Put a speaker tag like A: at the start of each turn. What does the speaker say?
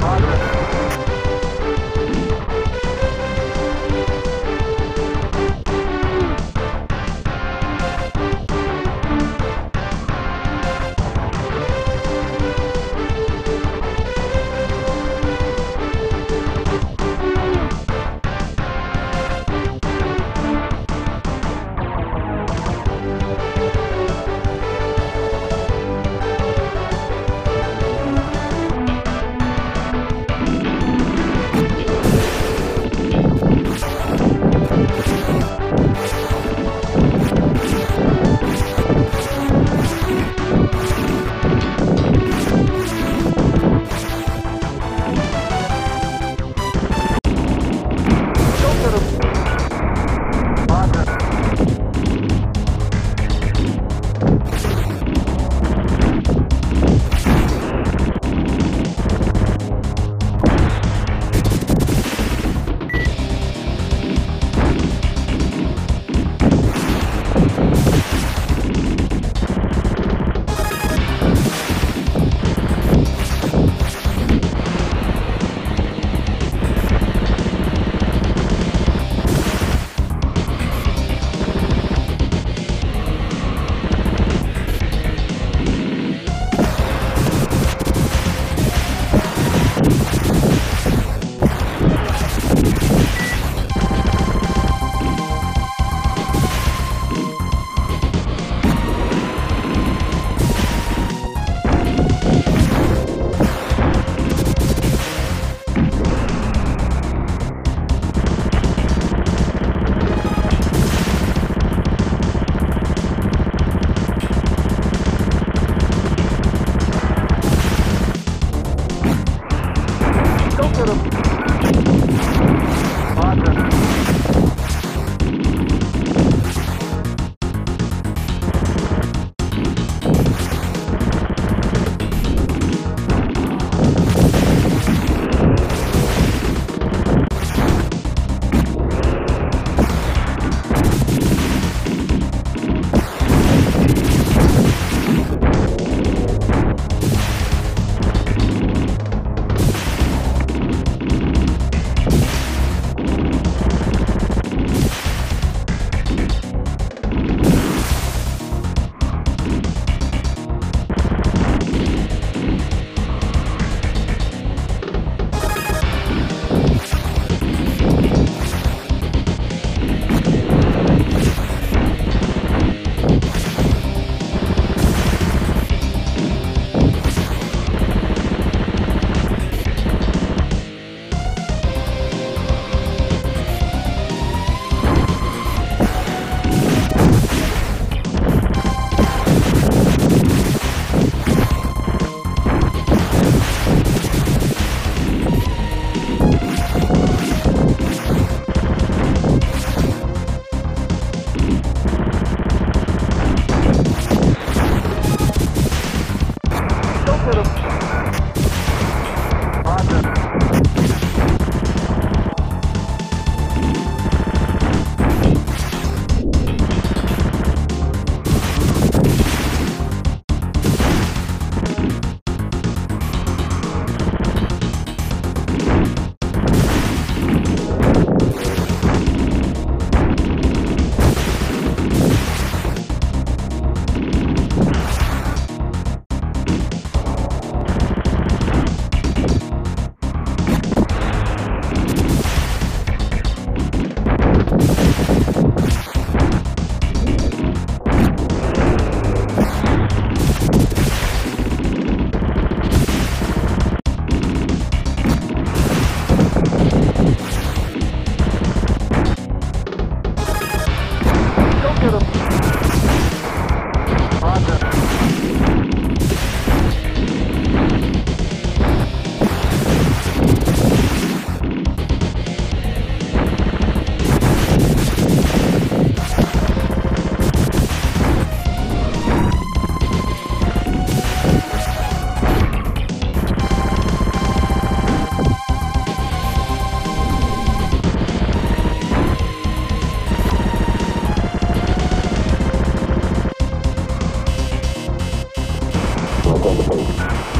A: Roger. Тихонов.
B: 动物。